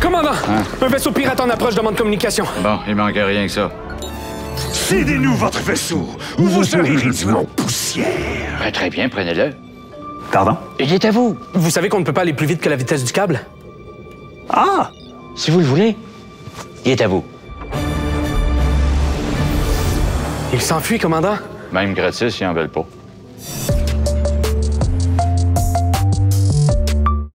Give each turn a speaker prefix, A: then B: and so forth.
A: Commandant! Hein? Un vaisseau pirate en approche demande communication.
B: Bon, il manque rien que ça.
C: Cédez-nous votre vaisseau, ou vous serez réduit en poussière.
B: Ben, très bien, prenez-le.
D: Pardon?
B: Il est à vous.
A: Vous savez qu'on ne peut pas aller plus vite que la vitesse du câble?
D: Ah!
B: Si vous le voulez, il est à vous.
A: Il s'enfuit, commandant.
B: Même gratis, il en veulent pas.